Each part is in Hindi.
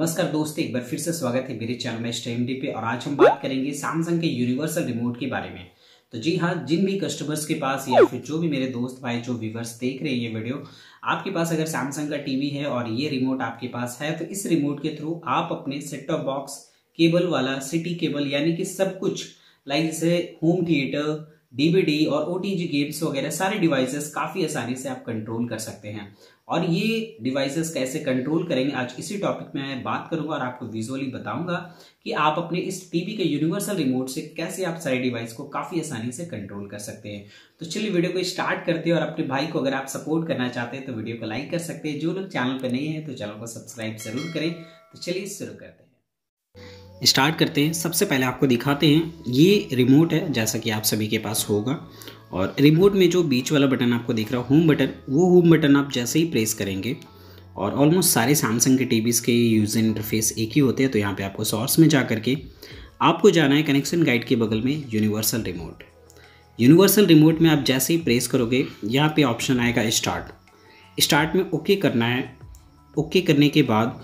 नमस्कार दोस्तों, एक बार फिर से स्वागत है मेरे चैनल में स्टेम डी पे और आज हम बात करेंगे सैमसंग के यूनिवर्सल रिमोट के बारे में। तो जी हाँ जिन भी कस्टमर्स के पास या फिर जो भी मेरे दोस्त भाई, जो व्यूवर्स देख रहे हैं ये वीडियो आपके पास अगर सैमसंग का टीवी है और ये रिमोट आपके पास है तो इस रिमोट के थ्रू आप अपने सेट टॉप बॉक्स केबल वाला सिटी केबल यानी कि सब कुछ लाइक जैसे होम थिएटर डीवीडी और ओटीजी गेम्स वगैरह, सारे डिवाइसेस काफ़ी आसानी से आप कंट्रोल कर सकते हैं। और ये डिवाइसेस कैसे कंट्रोल करेंगे, आज इसी टॉपिक में मैं बात करूँगा और आपको विजुअली बताऊँगा कि आप अपने इस टीवी के यूनिवर्सल रिमोट से कैसे आप सारे डिवाइस को काफ़ी आसानी से कंट्रोल कर सकते हैं। तो चलिए वीडियो को स्टार्ट करते हैं और अपने भाई को अगर आप सपोर्ट करना चाहते हैं तो वीडियो को लाइक कर सकते हैं। जो लोग चैनल पर नहीं है तो चैनल को सब्सक्राइब ज़रूर करें। तो चलिए शुरू करते हैं। स्टार्ट करते हैं। सबसे पहले आपको दिखाते हैं। ये रिमोट है, जैसा कि आप सभी के पास होगा। और रिमोट में जो बीच वाला बटन आपको दिख रहा होम बटन वो होम बटन आप जैसे ही प्रेस करेंगे, और ऑलमोस्ट सारे सैमसंग के टीवीज़ के यूज़र इंटरफेस एक ही होते हैं तो यहाँ पे आपको सोर्स में जा करके आपको जाना है कनेक्शन गाइड के बगल में यूनिवर्सल रिमोट यूनिवर्सल रिमोट में आप जैसे ही प्रेस करोगे, यहाँ पे ऑप्शन आएगा स्टार्ट स्टार्ट में ओके करना है। ओके करने के बाद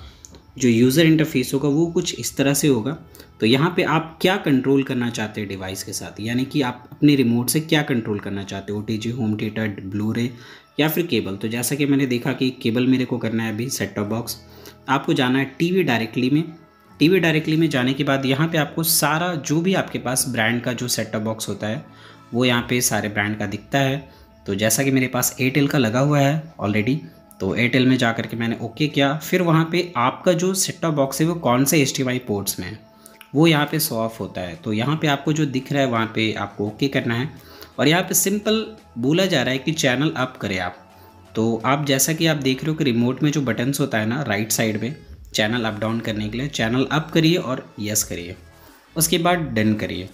जो यूज़र इंटरफेस होगा, वो कुछ इस तरह से होगा। तो यहाँ पे आप क्या कंट्रोल करना चाहते हैं डिवाइस के साथ? यानी कि आप अपने रिमोट से क्या कंट्रोल करना चाहते हो? टी होम थिएटर ब्लू रे या फिर केबल तो जैसा कि मैंने देखा कि केबल मेरे को करना है अभी सेट टॉप बॉक्स आपको जाना है टीवी डायरेक्टली में। टीवी डायरेक्टली में जाने के बाद यहाँ पे आपको सारा जो भी आपके पास ब्रांड का जो सेट टॉप बॉक्स होता है, वो यहाँ पे सारे ब्रांड का दिखता है। तो जैसा कि मेरे पास एयरटेल का लगा हुआ है ऑलरेडी तो एयरटेल में जा कर के मैंने ओके किया। फिर वहाँ पे आपका जो सेट बॉक्स है, वो कौन से एच पोर्ट्स में है? वो यहाँ पे शो ऑफ़ होता है। तो यहाँ पे आपको जो दिख रहा है, वहाँ पे आपको ओके करना है। और यहाँ पे सिंपल बोला जा रहा है कि चैनल अप करें आप। तो आप जैसा कि आप देख रहे हो कि रिमोट में जो बटन्स होता है ना राइट साइड में चैनल अप डाउन करने के लिए चैनल अप करिए और यस करिए। उसके बाद डन करिए।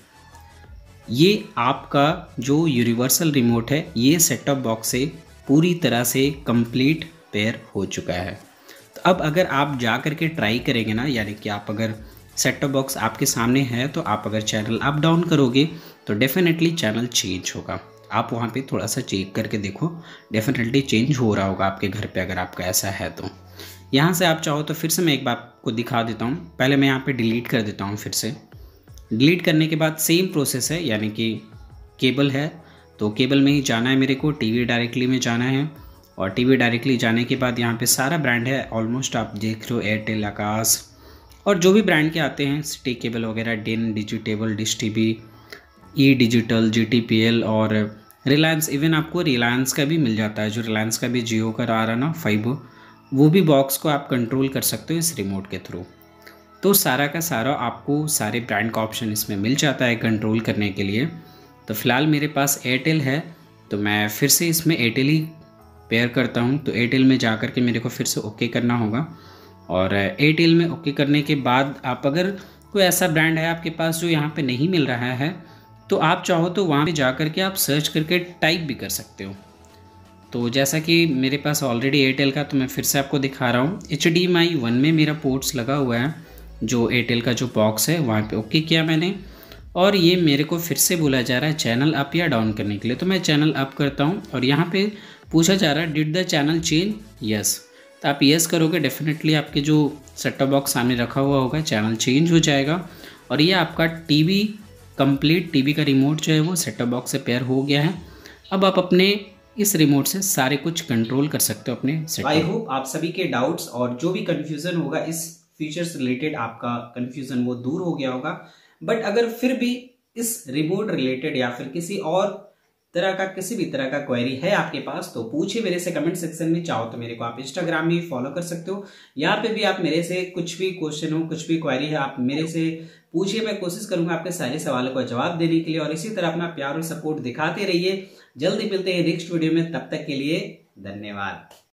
ये आपका जो यूनिवर्सल रिमोट है, ये सेटअप बॉक्स से पूरी तरह से कंप्लीट पेयर हो चुका है। तो अब अगर आप जा कर के ट्राई करेंगे ना, यानी कि आप अगर सेट टॉप बॉक्स आपके सामने है तो आप अगर चैनल अप डाउन करोगे तो डेफिनेटली चैनल चेंज होगा। आप वहाँ पे थोड़ा सा चेक करके देखो डेफिनेटली चेंज हो रहा होगा आपके घर पे अगर आपका ऐसा है तो। यहाँ से आप चाहो तो फिर से मैं एक बार आपको दिखा देता हूँ। पहले मैं यहाँ पे डिलीट कर देता हूँ फिर से। डिलीट करने के बाद सेम प्रोसेस है, यानी कि केबल है तो केबल में ही जाना है मेरे को, टीवी डायरेक्टली में जाना है। और टीवी डायरेक्टली जाने के बाद यहाँ पे सारा ब्रांड है ऑलमोस्ट आप देख रहे हो एयरटेल आकाश और जो भी ब्रांड के आते हैं सिटी केबल वगैरह Den Digicable dish T E digital G T P L और रिलायंस इवन आपको रिलायंस का भी मिल जाता है। जो रिलायंस का भी जियो का आ रहा ना फाइव वो भी बॉक्स को आप कंट्रोल कर सकते हो इस रिमोट के थ्रू तो सारा का सारा आपको सारे ब्रांड का ऑप्शन इसमें मिल जाता है कंट्रोल करने के लिए। तो फ़िलहाल मेरे पास एयरटेल है तो मैं फिर से इसमें एयरटेल ही पेयर करता हूँ। तो एयरटेल में जा कर के मेरे को फिर से ओके करना होगा। और एयरटेल में ओके करने के बाद आप अगर कोई ऐसा ब्रांड है आपके पास जो यहाँ पे नहीं मिल रहा है तो आप चाहो तो वहाँ पे जा कर के आप सर्च करके टाइप भी कर सकते हो। तो जैसा कि मेरे पास ऑलरेडी एयरटेल का तो मैं फिर से आपको दिखा रहा हूँ। H D M I one में मेरा पोर्ट्स लगा हुआ है, जो एयरटेल का जो बॉक्स है, वहाँ पे ओके किया मैंने। और ये मेरे को फिर से बोला जा रहा है चैनल अप या डाउन करने के लिए। तो मैं चैनल अप करता हूँ और यहाँ पे पूछा जा रहा है did the channel change yes तो आप यस करोगे डेफिनेटली आपके जो सेटअप बॉक्स सामने रखा हुआ होगा चैनल चेंज हो जाएगा। और ये आपका टी टीवी कंप्लीट टीवी का रिमोट जो है वो सेटअप बॉक्स से पेयर हो गया है। अब आप अपने इस रिमोट से सारे कुछ कंट्रोल कर सकते हो अपने आई होप आप सभी के डाउट्स और जो भी कंफ्यूजन होगा इस फीचर्स रिलेटेड आपका कंफ्यूजन वो दूर हो गया होगा। बट अगर फिर भी इस रिमोट रिलेटेड या फिर किसी और तरह का, किसी भी तरह का क्वेरी है आपके पास तो पूछिए मेरे से कमेंट सेक्शन में। चाहो तो मेरे को आप इंस्टाग्राम में फॉलो कर सकते हो। यहाँ पे भी आप मेरे से कुछ भी क्वेश्चन हो, कुछ भी क्वेरी है, आप मेरे से पूछिए। मैं कोशिश करूँगा आपके सारे सवालों का जवाब देने के लिए, और इसी तरह अपना प्यार और सपोर्ट दिखाते रहिए। जल्दी मिलते हैं नेक्स्ट वीडियो में, तब तक के लिए धन्यवाद।